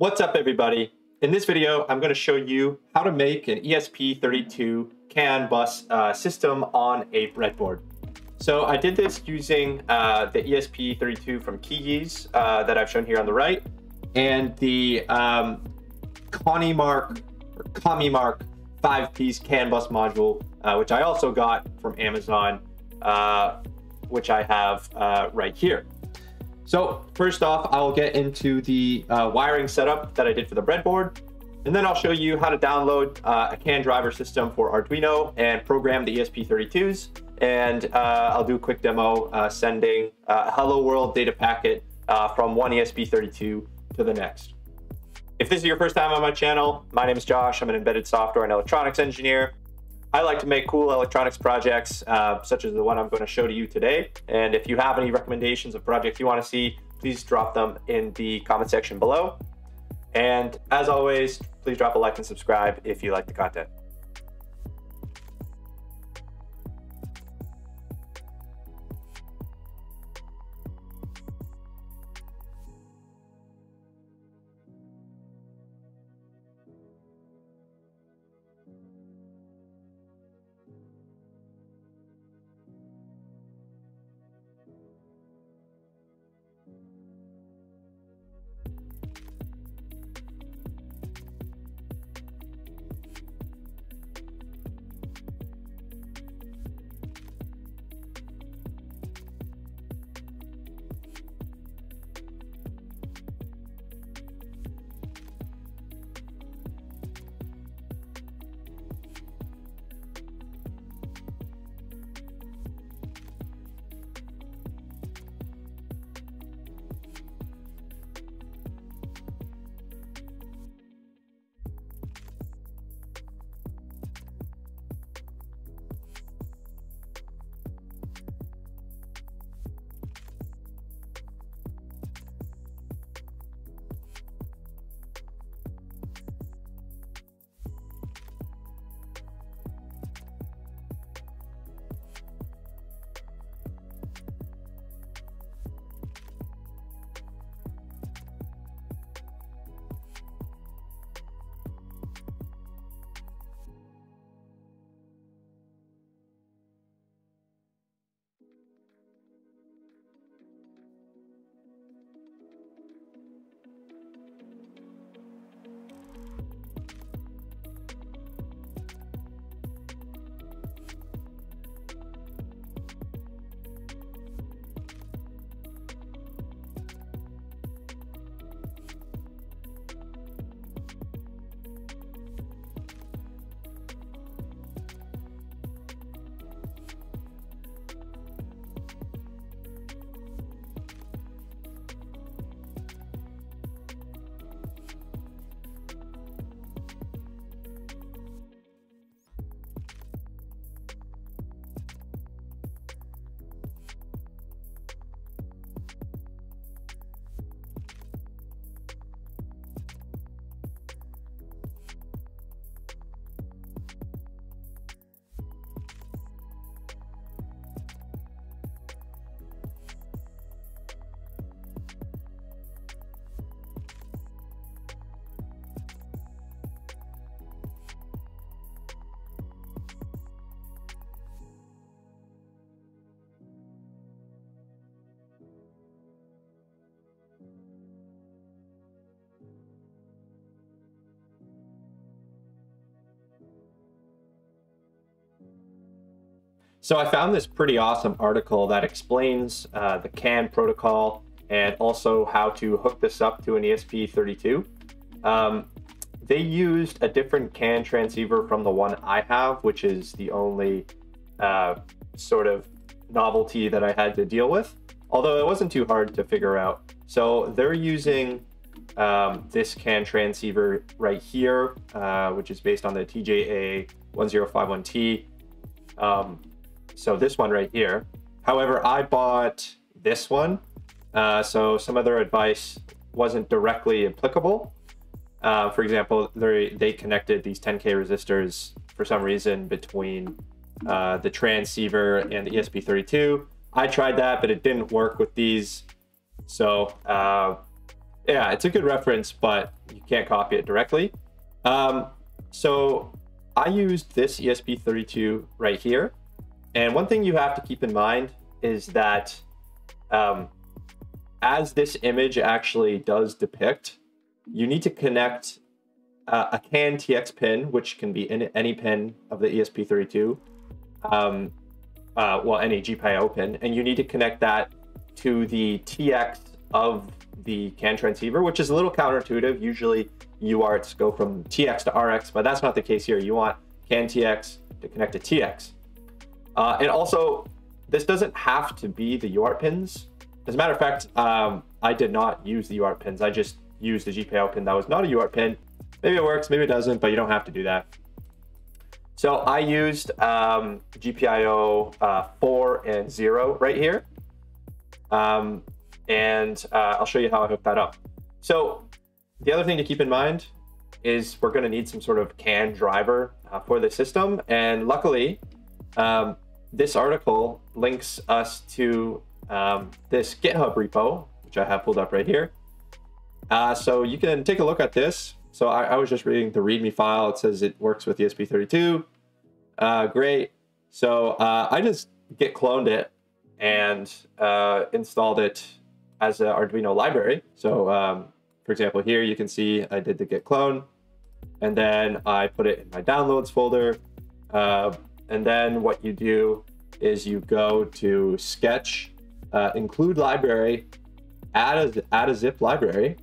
What's up everybody? In this video, I'm going to show you how to make an ESP32 CAN bus uh, system on a breadboard. So I did this using uh, the ESP32 from KeeYees uh, that I've shown here on the right and the um, ConiMark or CommiMark 5-piece CAN bus module, uh, which I also got from Amazon, uh, which I have uh, right here. So first off, I'll get into the uh, wiring setup that I did for the breadboard. And then I'll show you how to download uh, a CAN driver system for Arduino and program the ESP32s. And uh, I'll do a quick demo uh, sending a hello world data packet uh, from one ESP32 to the next. If this is your first time on my channel, my name is Josh. I'm an embedded software and electronics engineer. I like to make cool electronics projects, uh, such as the one I'm going to show to you today. And if you have any recommendations of projects you want to see, please drop them in the comment section below. And as always, please drop a like and subscribe if you like the content. So I found this pretty awesome article that explains uh, the CAN protocol and also how to hook this up to an ESP32. Um, they used a different CAN transceiver from the one I have, which is the only uh, sort of novelty that I had to deal with, although it wasn't too hard to figure out. So they're using um, this CAN transceiver right here, uh, which is based on the TJA1051T. Um, so this one right here. However, I bought this one. Uh, so some of their advice wasn't directly applicable. Uh, for example, they, they connected these 10K resistors for some reason between uh, the transceiver and the ESP32. I tried that, but it didn't work with these. So uh, yeah, it's a good reference, but you can't copy it directly. Um, so I used this ESP32 right here. And one thing you have to keep in mind is that um, as this image actually does depict, you need to connect uh, a CAN TX pin, which can be in any pin of the ESP32, um, uh, well, any GPIO pin, and you need to connect that to the TX of the CAN transceiver, which is a little counterintuitive. Usually UARTs go from TX to RX, but that's not the case here. You want CAN TX to connect to TX. Uh, and also, this doesn't have to be the UART pins. As a matter of fact, um, I did not use the UART pins. I just used the GPIO pin that was not a UART pin. Maybe it works, maybe it doesn't, but you don't have to do that. So I used um, GPIO uh, 4 and 0 right here. Um, and uh, I'll show you how I hook that up. So the other thing to keep in mind is we're going to need some sort of CAN driver uh, for the system. And luckily, um, this article links us to um, this GitHub repo, which I have pulled up right here. Uh, so you can take a look at this. So I, I, was just reading the README file. It says it works with ESP32. Uh, great. So uh, I just git cloned it and uh, installed it as an Arduino library. So um, for example, here you can see I did the git clone and then I put it in my downloads folder. And then what you do is you go to sketch, uh, include library, add a, add a zip library,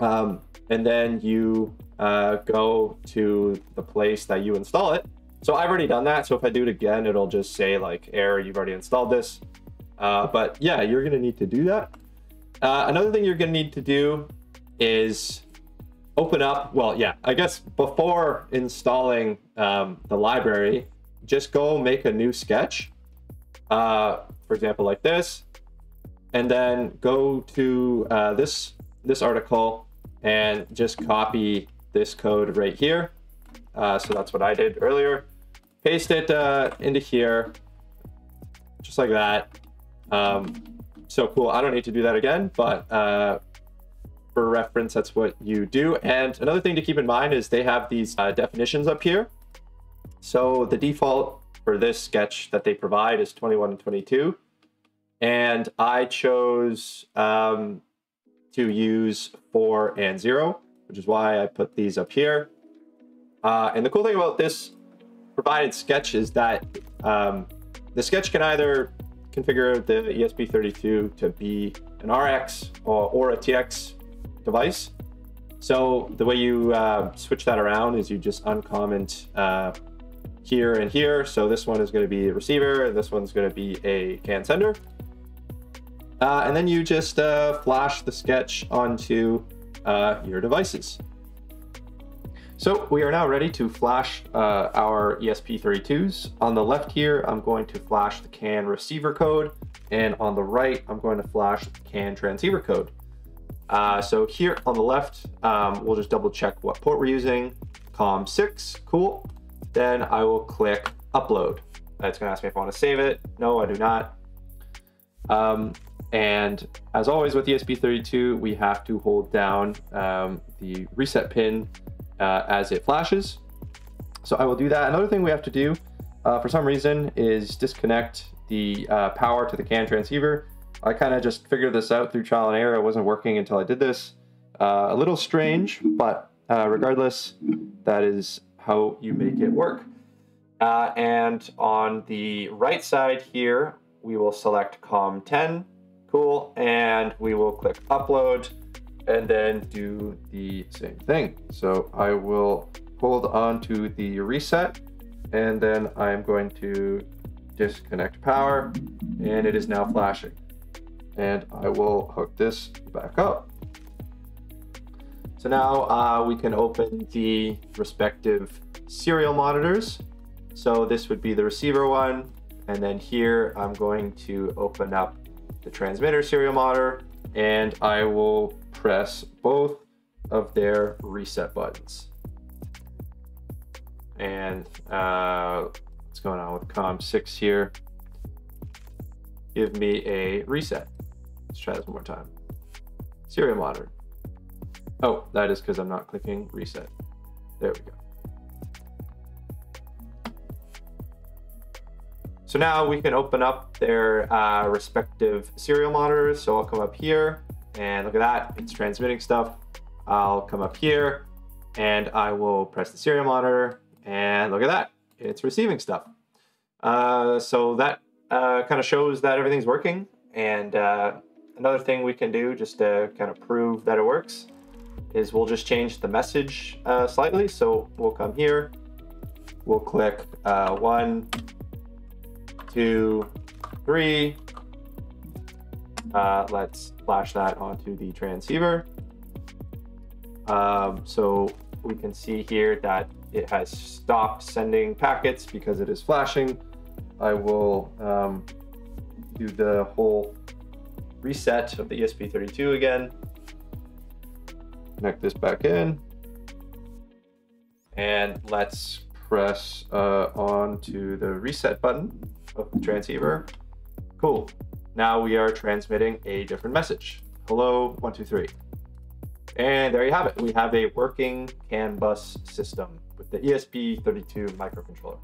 um, and then you uh, go to the place that you install it. So I've already done that. So if I do it again, it'll just say like error, you've already installed this. Uh, but yeah, you're gonna need to do that. Uh, another thing you're gonna need to do is open up, well, yeah, I guess before installing um, the library, just go make a new sketch. Uh, for example, like this, and then go to uh, this this article and just copy this code right here. Uh, so that's what I did earlier. Paste it uh, into here, just like that. Um, so cool. I don't need to do that again, but uh, for reference, that's what you do. And another thing to keep in mind is they have these uh, definitions up here. So the default for this sketch that they provide is 21 and 22. And I chose um, to use 4 and 0, which is why I put these up here. Uh, and the cool thing about this provided sketch is that um, the sketch can either configure the ESP32 to be an RX or, or a TX device. So the way you uh, switch that around is you just uncomment uh, here and here. So this one is going to be a receiver, and this one's going to be a CAN sender. Uh, and then you just uh, flash the sketch onto uh, your devices. So we are now ready to flash uh, our ESP32s. On the left here, I'm going to flash the CAN receiver code, and on the right, I'm going to flash the CAN transceiver code. Uh, so here on the left, um, we'll just double check what port we're using. COM6, cool. Then I will click upload. It's gonna ask me if I wanna save it. No, I do not. Um, and as always with ESP32, we have to hold down um, the reset pin uh, as it flashes. So I will do that. Another thing we have to do uh, for some reason is disconnect the uh, power to the CAN transceiver. I kind of just figured this out through trial and error. It wasn't working until I did this. Uh, a little strange, but uh, regardless, that is how you make it work. Uh, and on the right side here, we will select COM10, cool, and we will click upload and then do the same thing. So I will hold on to the reset and then I'm going to disconnect power and it is now flashing. And I will hook this back up. So now uh, we can open the respective serial monitors. So this would be the receiver one. And then here I'm going to open up the transmitter serial monitor and I will press both of their reset buttons. And uh, what's going on with COM6 here? Give me a reset. Let's try this one more time. serial monitor. Oh, that is because I'm not clicking reset. There we go. So now we can open up their uh, respective serial monitors. So I'll come up here and look at that, it's transmitting stuff. I'll come up here and I will press the serial monitor and look at that, it's receiving stuff. Uh, so that uh, kind of shows that everything's working. And uh, another thing we can do just to kind of prove that it works is we'll just change the message uh, slightly. So we'll come here, we'll click uh, one, two, three. Uh, let's flash that onto the transceiver. Um, so we can see here that it has stopped sending packets because it is flashing. I will um, do the whole reset of the ESP32 again. Connect this back in. And let's press uh, onto the reset button of the transceiver. Cool. Now we are transmitting a different message. Hello, one, two, three. And there you have it. We have a working CAN bus system with the ESP32 microcontroller.